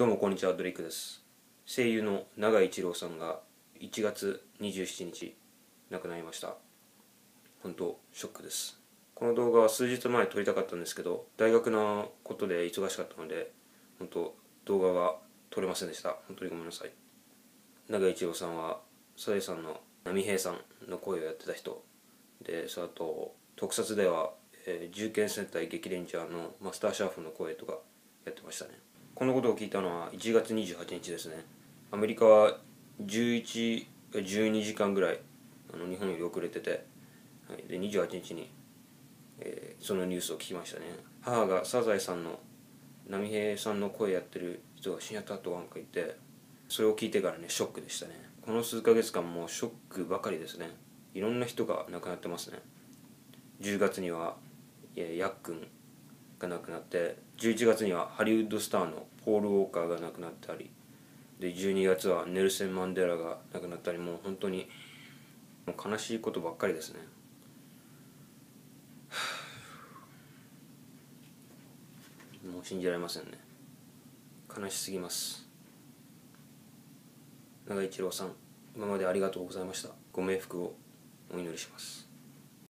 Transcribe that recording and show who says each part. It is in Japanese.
Speaker 1: どうもこんにちはドレイクです。声優の永井一郎さんが1月27日亡くなりました。本当ショックです。この動画は数日前撮りたかったんですけど大学のことで忙しかったので本当動画が撮れませんでした。本当にごめんなさい。永井一郎さんはサザさんの波平さんの声をやってた人。でその後特撮では、えー、銃剣戦隊激レンジャーのマスターシャーフの声とかやってましたね。このことを聞いたのは1月28日ですね。アメリカは11 12時間ぐらいあの日本より遅れてて、はい、で28日に、えー、そのニュースを聞きましたね。母がサザエさんの波平さんの声やってる人が死んやったとなんか言ってそれを聞いてからねショックでしたね。この数ヶ月間もショックばかりですね。いろんな人が亡くなってますね。10月にはヤックンが亡くなって11月にはハリウッドスターのポール・ウォーカーが亡くなったりで12月はネルセン・マンデラが亡くなったりもう本当にもう悲しいことばっかりですね。もう信じられませんね。悲しすぎます。長井一郎さん今までありがとうございました。ご冥福をお祈りします。